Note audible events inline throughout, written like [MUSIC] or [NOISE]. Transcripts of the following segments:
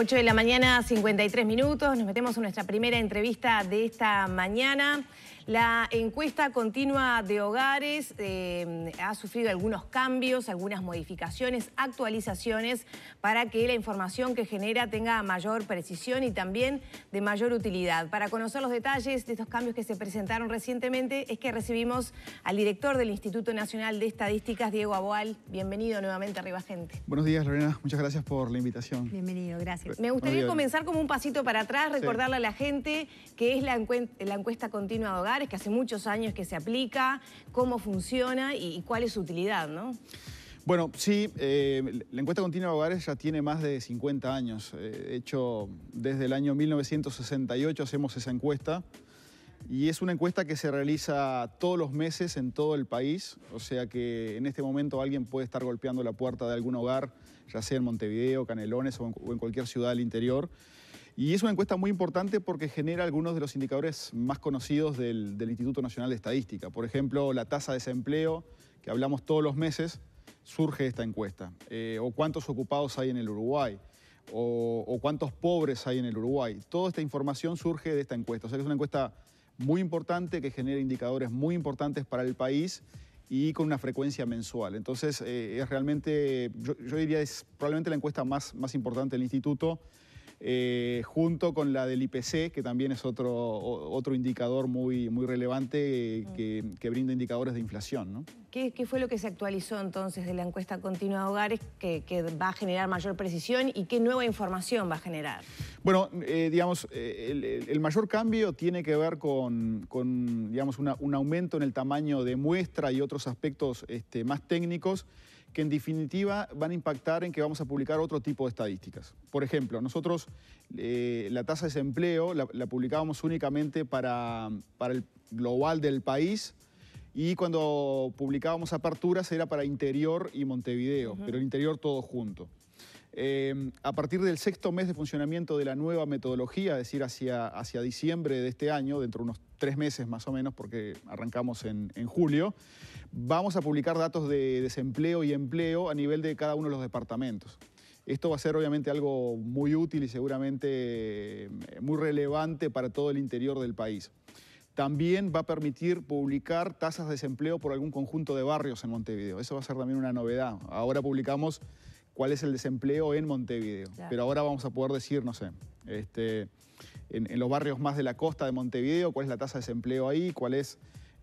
8 de la mañana, 53 minutos. Nos metemos en nuestra primera entrevista de esta mañana. La encuesta continua de hogares eh, ha sufrido algunos cambios, algunas modificaciones, actualizaciones para que la información que genera tenga mayor precisión y también de mayor utilidad. Para conocer los detalles de estos cambios que se presentaron recientemente es que recibimos al director del Instituto Nacional de Estadísticas, Diego Aboal. Bienvenido nuevamente a Arriba Gente. Buenos días, Lorena. Muchas gracias por la invitación. Bienvenido, gracias. Me gustaría comenzar como un pasito para atrás, recordarle a la gente que es la, encuesta continua de hogares que hace muchos años que se aplica, cómo funciona y, cuál es su utilidad, ¿no? Bueno, sí, eh, la encuesta continua de hogares ya tiene más de 50 años. Eh, de hecho, desde el año 1968 hacemos esa encuesta y es una encuesta que se realiza todos los meses en todo el país, o sea que en este momento alguien puede estar golpeando la puerta de algún hogar, ya sea en Montevideo, Canelones o en cualquier ciudad del interior y es una encuesta muy importante porque genera algunos de los indicadores más conocidos del, Instituto Nacional de Estadística. Por ejemplo, la tasa de desempleo, que hablamos todos los meses, surge esta encuesta. Eh, o cuántos ocupados hay en el Uruguay. O, cuántos pobres hay en el Uruguay. Toda esta información surge de esta encuesta. O sea que es una encuesta muy importante que genera indicadores muy importantes para el país y con una frecuencia mensual. Entonces, eh, es realmente, yo, yo, diría, es probablemente la encuesta más importante del instituto eh, junto con la del IPC, que también es otro, otro indicador muy, muy relevante eh, que, brinda indicadores de inflación. ¿Qué, fue lo que se actualizó entonces de la encuesta continua de hogares que, va a generar mayor precisión y qué nueva información va a generar? Bueno, eh, digamos, el, mayor cambio tiene que ver con, digamos, un aumento en el tamaño de muestra y otros aspectos este, más técnicos que en definitiva van a impactar en que vamos a publicar otro tipo de estadísticas. Por ejemplo, nosotros eh, la tasa de desempleo la, publicábamos únicamente para, para el global del país y cuando publicábamos aperturas era para interior y Montevideo, pero el interior todo junto. Eh, a partir del sexto mes de funcionamiento de la nueva metodología, es decir, hacia, diciembre de este año, dentro de unos tres meses más o menos, porque arrancamos en, julio, vamos a publicar datos de desempleo y empleo a nivel de cada uno de los departamentos. Esto va a ser obviamente algo muy útil y seguramente eh, muy relevante para todo el interior del país. También va a permitir publicar tasas de desempleo por algún conjunto de barrios en Montevideo. Eso va a ser también una novedad. Ahora publicamos cuál es el desempleo en Montevideo. Pero ahora vamos a poder decir, no sé, este, en, los barrios más de la costa de Montevideo, cuál es la tasa de desempleo ahí, cuál es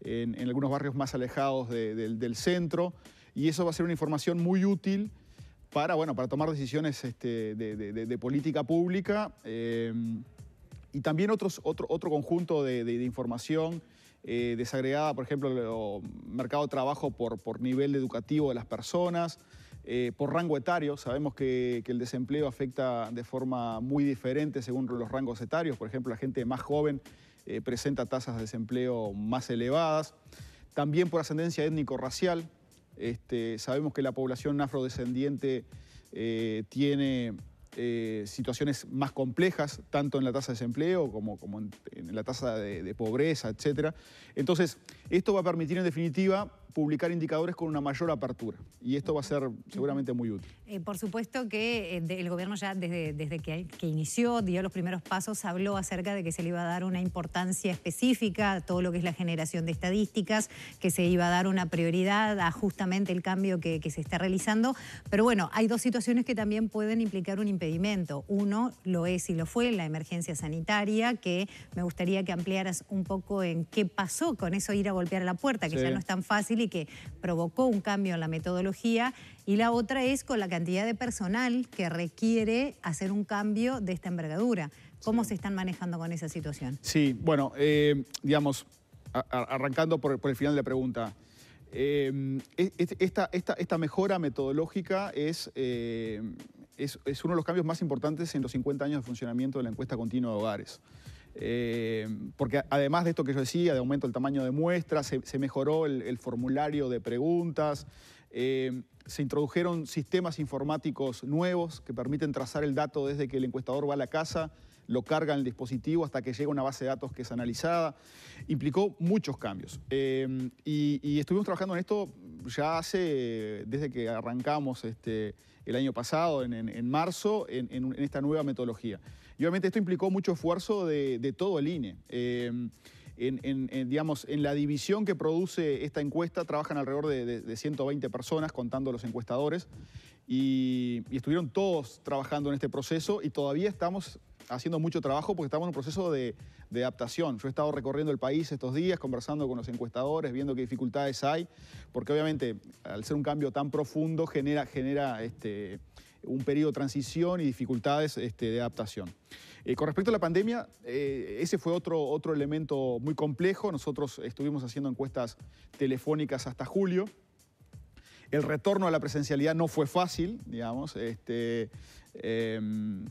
en, algunos barrios más alejados del centro. Y eso va a ser una información muy útil para, bueno, para tomar decisiones este, de, política pública eh, y también otros, otro, otro conjunto de, información eh, desagregada, por ejemplo, el mercado de trabajo por, por nivel educativo de las personas, eh, por rango etario, sabemos que, el desempleo afecta de forma muy diferente según los rangos etarios. Por ejemplo, la gente más joven eh, presenta tasas de desempleo más elevadas. También por ascendencia étnico-racial. Este, sabemos que la población afrodescendiente eh, tiene situaciones más complejas, tanto en la tasa de desempleo como, en, la tasa de, de pobreza, etc. Entonces, esto va a permitir en definitiva publicar indicadores con una mayor apertura y esto va a ser seguramente muy útil. Eh, por supuesto que eh, el gobierno ya desde, desde que, inició, dio los primeros pasos, habló acerca de que se le iba a dar una importancia específica a todo lo que es la generación de estadísticas, que se iba a dar una prioridad a justamente el cambio que, que se está realizando. Pero bueno, hay dos situaciones que también pueden implicar un impedimento. Uno lo es y lo fue, la emergencia sanitaria, que me gustaría que ampliaras un poco en qué pasó con eso ir a golpear a la puerta, que ya no es tan fácil que provocó un cambio en la metodología, y la otra es con la cantidad de personal que requiere hacer un cambio de esta envergadura. ¿Cómo se están manejando con esa situación? Sí, bueno, eh, digamos, arrancando por, el final de la pregunta. Eh, esta, esta, mejora metodológica es, eh, es, es, uno de los cambios más importantes en los 50 años de funcionamiento de la encuesta continua de hogares. Eh, porque además de esto que yo decía, de aumento del tamaño de muestras, se, mejoró el, formulario de preguntas. Eh, se introdujeron sistemas informáticos nuevos que permiten trazar el dato desde que el encuestador va a la casa, lo carga en el dispositivo hasta que llega una base de datos que es analizada. Implicó muchos cambios. Eh, y, estuvimos trabajando en esto ya hace, desde que arrancamos este, el año pasado, en, marzo, en, esta nueva metodología. Y obviamente esto implicó mucho esfuerzo de, todo el INE. Eh, en, digamos, en la división que produce esta encuesta trabajan alrededor de, 120 personas, contando los encuestadores, y, estuvieron todos trabajando en este proceso y todavía estamos haciendo mucho trabajo porque estamos en un proceso de, adaptación. Yo he estado recorriendo el país estos días, conversando con los encuestadores, viendo qué dificultades hay, porque obviamente al ser un cambio tan profundo genera, genera este, un periodo de transición y dificultades este, de adaptación. Eh, con respecto a la pandemia, eh, ese fue otro, otro elemento muy complejo. Nosotros estuvimos haciendo encuestas telefónicas hasta julio. El retorno a la presencialidad no fue fácil, digamos, este, em,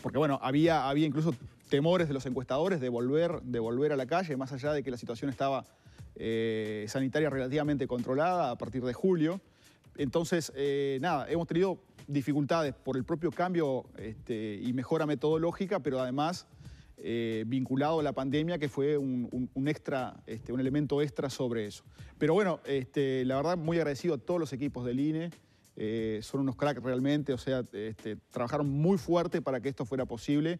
porque bueno, había, había incluso temores de los encuestadores de volver, de volver a la calle, más allá de que la situación estaba eh, sanitaria relativamente controlada a partir de julio. Entonces, nada, hemos tenido dificultades por el propio cambio este, y mejora metodológica, pero además eh, vinculado a la pandemia, que fue un, extra, este, un elemento extra sobre eso. Pero bueno, este, la verdad, muy agradecido a todos los equipos del INE. Eh, son unos cracks realmente, o sea, trabajaron muy fuerte para que esto fuera posible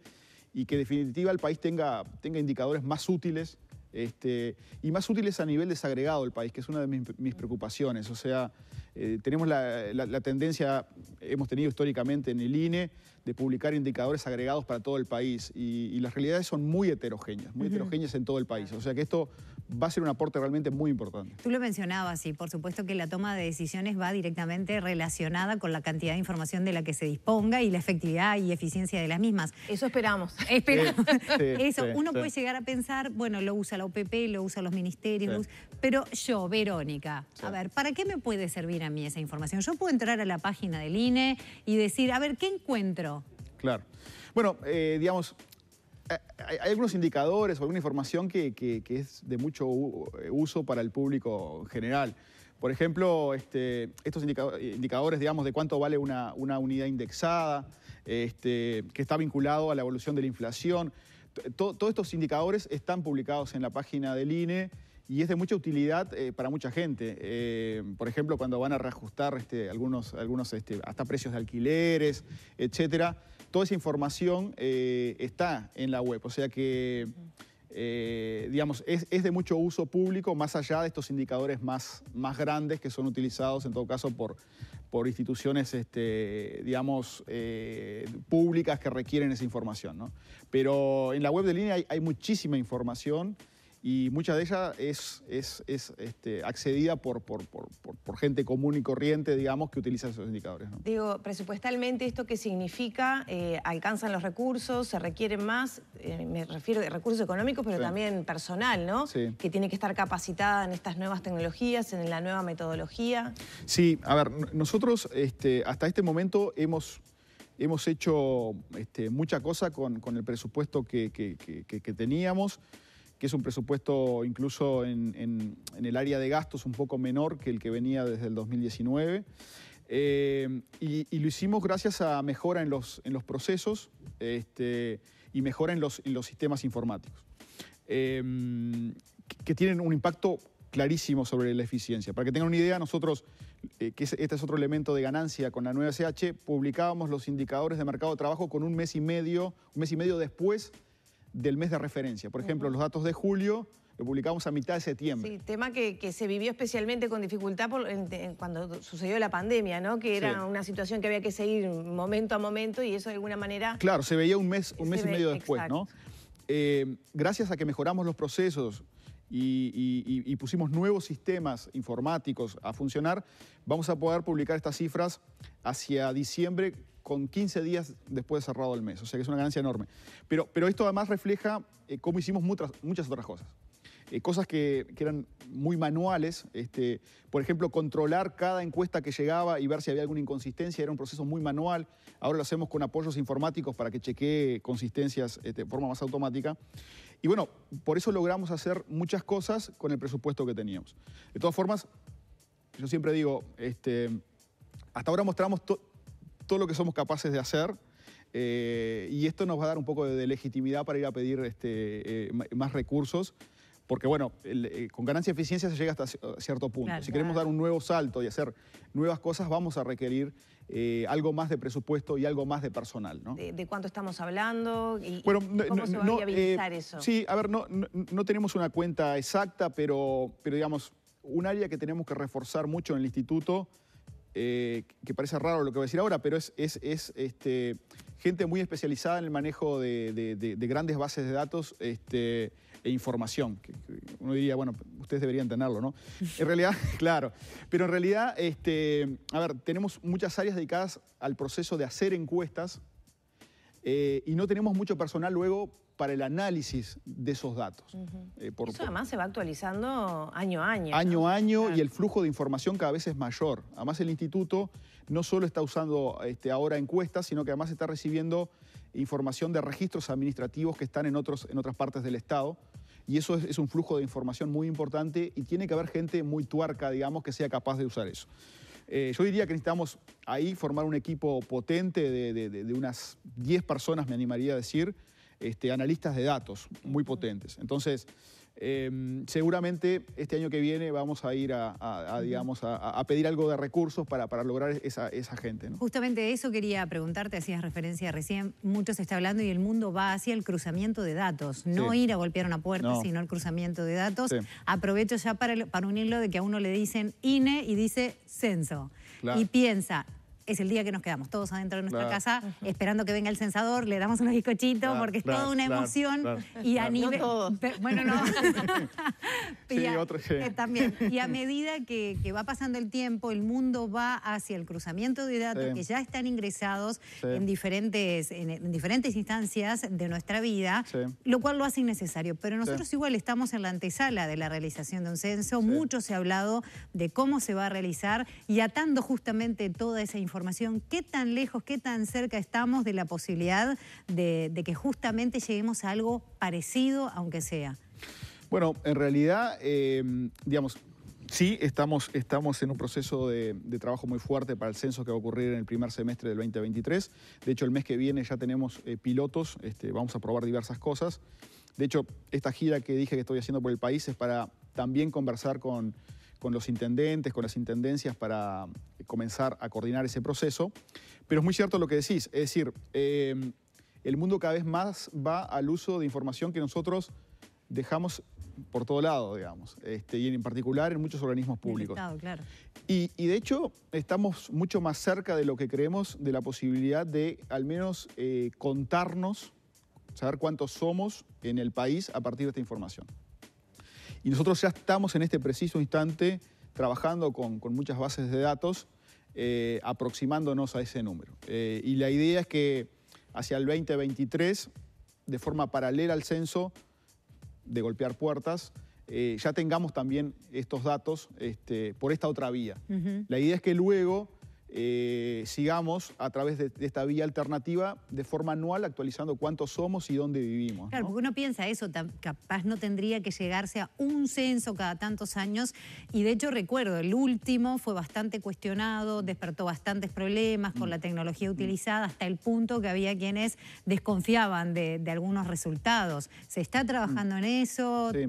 y que en definitiva el país tenga, tenga indicadores más útiles este, y más útiles a nivel desagregado del país, que es una de mis, preocupaciones. O sea, eh, tenemos la, tendencia, hemos tenido históricamente en el INE, de publicar indicadores agregados para todo el país y, las realidades son muy heterogéneas, muy heterogéneas en todo el país. O sea que esto va a ser un aporte realmente muy importante. Tú lo mencionabas y por supuesto que la toma de decisiones va directamente relacionada con la cantidad de información de la que se disponga y la efectividad y eficiencia de las mismas. Eso esperamos. [LAUGHS] Esperamos. Eso, uno puede llegar a pensar, bueno, lo usa la UPP, lo usa los ministerios, pero yo, Verónica, a ver, ¿para qué me puede servir a mí esa información? Yo puedo entrar a la página del INE y decir, a ver, ¿qué encuentro? Claro. Bueno, eh, digamos, hay, algunos indicadores o alguna información que, es de mucho eh, uso para el público general. Por ejemplo, este, estos indicadores, digamos, de cuánto vale una, unidad indexada, este, que está vinculado a la evolución de la inflación. todos estos indicadores están publicados en la página del INE y es de mucha utilidad eh, para mucha gente. Eh, por ejemplo, cuando van a reajustar este, algunos, algunos este, hasta precios de alquileres, etcétera, toda esa información eh, está en la web. O sea que, digamos, es, de mucho uso público, más allá de estos indicadores más, más grandes que son utilizados en todo caso por, por instituciones, este, digamos, públicas que requieren esa información. Pero en la web de línea hay, hay muchísima información y mucha de ella es, es, este, accedida por, por, gente común y corriente, digamos, que utiliza esos indicadores. Digo, presupuestalmente, ¿esto qué significa? Eh, ¿Alcanzan los recursos? ¿Se requieren más? Eh, me refiero a recursos económicos, pero también personal, ¿no? Sí. Que tiene que estar capacitada en estas nuevas tecnologías, en la nueva metodología. Sí, a ver, nosotros este, hasta este momento hemos hemos hecho este, mucha cosa con, el presupuesto que, que teníamos que es un presupuesto incluso en, el área de gastos un poco menor que el que venía desde el 2019. Eh, y, lo hicimos gracias a mejora en los, procesos este, y mejora en los, sistemas informáticos, eh, que tienen un impacto clarísimo sobre la eficiencia. Para que tengan una idea, nosotros, eh, que este es otro elemento de ganancia con la nueva SH, publicábamos los indicadores de mercado de trabajo con un mes y medio, un mes y medio después del mes de referencia. Por ejemplo, los datos de julio lo publicamos a mitad de septiembre. Sí, tema que, se vivió especialmente con dificultad cuando sucedió la pandemia, ¿no? Que era una situación que había que seguir momento a momento y eso de alguna manera... Claro, se veía un mes, un mes y medio después, ¿no? Eh, gracias a que mejoramos los procesos y, y, pusimos nuevos sistemas informáticos a funcionar, vamos a poder publicar estas cifras hacia diciembre con 15 días después de cerrado el mes, o sea que es una ganancia enorme. Pero, pero esto además refleja eh, cómo hicimos muchas, otras cosas. Eh, cosas que, eran muy manuales, este, por ejemplo, controlar cada encuesta que llegaba y ver si había alguna inconsistencia, era un proceso muy manual, ahora lo hacemos con apoyos informáticos para que chequee consistencias este, de forma más automática. Y bueno, por eso logramos hacer muchas cosas con el presupuesto que teníamos. De todas formas, yo siempre digo, este, hasta ahora mostramos todo lo que somos capaces de hacer. Eh, y esto nos va a dar un poco de, legitimidad para ir a pedir este, eh, más recursos, porque bueno, eh, con ganancia de eficiencia se llega hasta cierto punto. si queremos dar un nuevo salto y hacer nuevas cosas, vamos a requerir algo más de presupuesto y algo más de personal. ¿De, cuánto estamos hablando? Y, ¿Cómo se va a viabilizar eso? Sí, a ver, no, no, tenemos una cuenta exacta, pero, pero digamos, un área que tenemos que reforzar mucho en el instituto que parece raro lo que voy a decir ahora, pero es, es, es este, gente muy especializada en el manejo de, grandes bases de datos este, e información. Uno diría, bueno, ustedes deberían tenerlo, ¿no? En realidad, [LAUGHS] claro, pero en realidad, este, a ver, tenemos muchas áreas dedicadas al proceso de hacer encuestas eh, y no tenemos mucho personal luego para el análisis de esos datos. Eh, Eso además se va actualizando año a año. Año a año y el flujo de información cada vez es mayor. Además el instituto no solo está usando este, ahora encuestas, sino que además está recibiendo información de registros administrativos que están en, otros, en otras partes del Estado. Y eso es, un flujo de información muy importante y tiene que haber gente muy tuarca, digamos, que sea capaz de usar eso. Eh, yo diría que necesitamos ahí formar un equipo potente de, de unas 10 personas, me animaría a decir, este, analistas de datos muy potentes. Entonces, em, seguramente este año que viene vamos a ir a, digamos, a, pedir algo de recursos para, para lograr esa, esa gente. Justamente eso quería preguntarte, hacías referencia recién, mucho se está hablando y el mundo va hacia el cruzamiento de datos, no ir a golpear una puerta, sino el cruzamiento de datos. Aprovecho ya para, para unirlo de que a uno le dicen INE y dice censo. Y piensa, es el día que nos quedamos todos adentro de nuestra casa esperando que venga el censador, le damos unos bizcochitos porque es toda una emoción. y a nivel... [LAUGHS] Bueno, no. [LAUGHS] sí, otros sí. Eh, también. Y a medida que, va pasando el tiempo, el mundo va hacia el cruzamiento de datos que ya están ingresados en, diferentes, en, diferentes instancias de nuestra vida, lo cual lo hace innecesario. Pero nosotros igual estamos en la antesala de la realización de un censo, mucho se ha hablado de cómo se va a realizar y atando justamente toda esa información ¿qué tan lejos, qué tan cerca estamos de la posibilidad de, que justamente lleguemos a algo parecido, aunque sea? Bueno, en realidad, eh, digamos, sí, estamos, estamos en un proceso de, trabajo muy fuerte para el censo que va a ocurrir en el primer semestre del 2023. De hecho, el mes que viene ya tenemos eh, pilotos, este, vamos a probar diversas cosas. De hecho, esta gira que dije que estoy haciendo por el país es para también conversar con con los intendentes, con las intendencias para comenzar a coordinar ese proceso. Pero es muy cierto lo que decís, es decir, eh, el mundo cada vez más va al uso de información que nosotros dejamos por todo lado, digamos, este, y en particular en muchos organismos públicos. claro. y, de hecho estamos mucho más cerca de lo que creemos de la posibilidad de al menos eh, contarnos, saber cuántos somos en el país a partir de esta información. Y nosotros ya estamos en este preciso instante trabajando con, muchas bases de datos, eh, aproximándonos a ese número. Eh, y la idea es que hacia el 2023, de forma paralela al censo, de golpear puertas, eh, ya tengamos también estos datos este, por esta otra vía. La idea es que luego eh, sigamos a través de, esta vía alternativa de forma anual actualizando cuántos somos y dónde vivimos. Claro, porque uno piensa eso, capaz no tendría que llegarse a un censo cada tantos años y de hecho recuerdo, el último fue bastante cuestionado, despertó bastantes problemas con mm. la tecnología mm. utilizada hasta el punto que había quienes desconfiaban de, algunos resultados. ¿Se está trabajando mm. en eso? Sí.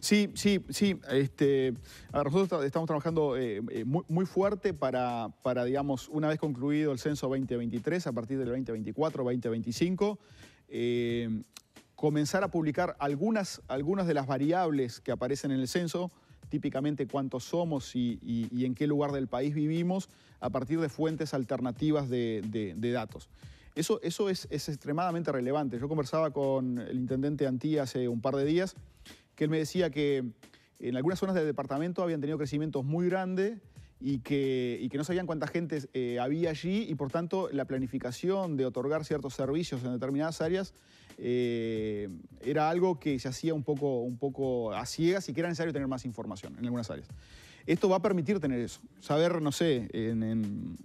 Sí, sí, sí. Este, nosotros estamos trabajando eh, eh, muy, fuerte para, digamos, una vez concluido el censo 2023, a partir del 2024, 2025, eh, comenzar a publicar algunas, algunas de las variables que aparecen en el censo, típicamente cuántos somos y, en qué lugar del país vivimos, a partir de fuentes alternativas de, datos. Eso, eso es, es, extremadamente relevante. Yo conversaba con el intendente Antí hace un par de días que él me decía que en algunas zonas del departamento habían tenido crecimientos muy grandes y que, que no sabían cuánta gente eh, había allí y por tanto la planificación de otorgar ciertos servicios en determinadas áreas eh, era algo que se hacía un poco, un poco a ciegas y que era necesario tener más información en algunas áreas. Esto va a permitir tener eso, saber, no sé, en,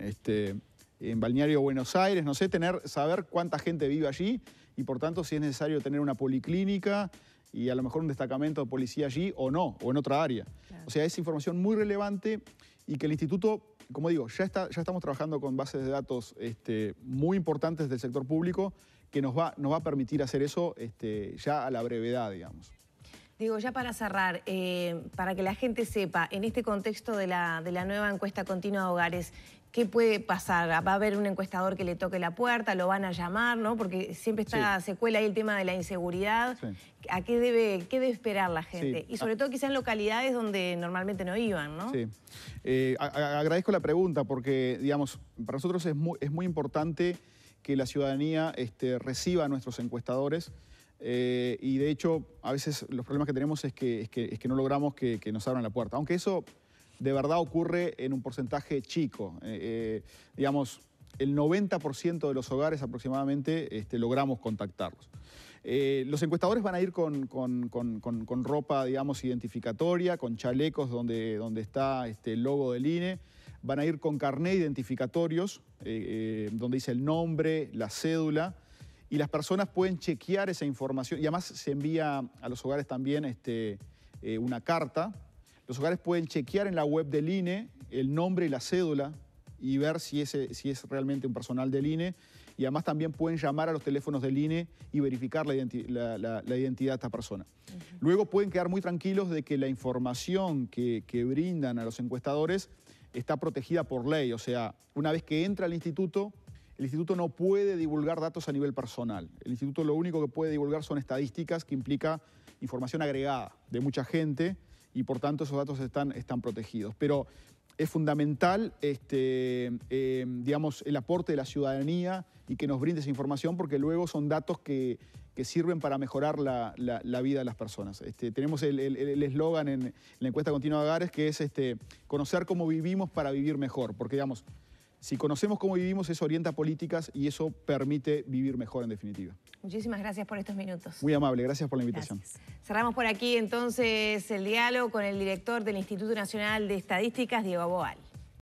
este, en Balneario Buenos Aires, no sé, tener, saber cuánta gente vive allí y por tanto si es necesario tener una policlínica, y a lo mejor un destacamento de policía allí o no, o en otra área. O sea, es información muy relevante y que el instituto como digo, ya, está, ya estamos trabajando con bases de datos este, muy importantes del sector público que nos va, nos va a permitir hacer eso este, ya a la brevedad, digamos. Digo, ya para cerrar, eh, para que la gente sepa, en este contexto de la, de la nueva encuesta continua de hogares, ¿qué puede pasar? ¿Va a haber un encuestador que le toque la puerta? ¿Lo van a llamar? ¿no? Porque siempre está, se cuela ahí el tema de la inseguridad. ¿A qué debe, qué debe esperar la gente? Y sobre todo quizás en localidades donde normalmente no iban, ¿no? Sí. Eh, agradezco la pregunta porque, digamos, para nosotros es muy, es muy importante que la ciudadanía este, reciba a nuestros encuestadores. Eh, y de hecho, a veces los problemas que tenemos es que, es que, no logramos que, nos abran la puerta. Aunque eso de verdad ocurre en un porcentaje chico. Eh, eh, digamos, el 90% de los hogares aproximadamente este, logramos contactarlos. los encuestadores van a ir con, con, ropa, digamos, identificatoria, con chalecos donde, donde está este, el logo del INE. Van a ir con carné identificatorios, donde dice el nombre, la cédula y las personas pueden chequear esa información y además se envía a los hogares también este, eh, una carta. Los hogares pueden chequear en la web del INE el nombre y la cédula y ver si, ese, si es realmente un personal del INE y además también pueden llamar a los teléfonos del INE y verificar la, identidad de esta persona. Luego pueden quedar muy tranquilos de que la información que, que brindan a los encuestadores está protegida por ley, o sea, una vez que entra al instituto, el instituto no puede divulgar datos a nivel personal. El instituto lo único que puede divulgar son estadísticas que implica información agregada de mucha gente y por tanto esos datos están, están protegidos. Pero es fundamental este, eh, digamos, el aporte de la ciudadanía y que nos brinde esa información porque luego son datos que, sirven para mejorar la, vida de las personas. Este, tenemos el eslogan en, la encuesta continua de Agares que es este, conocer cómo vivimos para vivir mejor, porque digamos, si conocemos cómo vivimos, eso orienta políticas y eso permite vivir mejor en definitiva. Muchísimas gracias por estos minutos. Muy amable, gracias por la invitación. Cerramos por aquí entonces el diálogo con el director del Instituto Nacional de Estadísticas, Diego Boal.